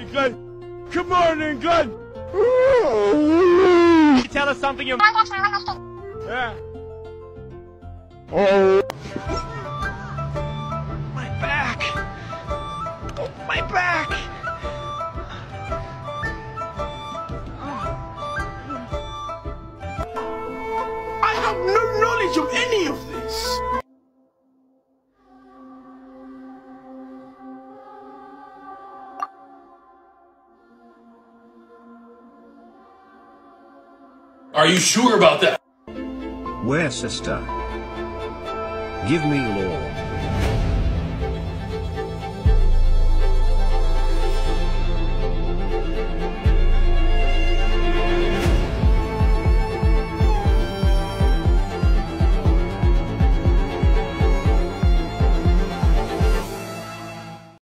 England. Come on, England. Tell us something you. Yeah. Oh. My back. Oh, My back. I have no knowledge of any of this. Are you sure about that? Where, sister? Give me law.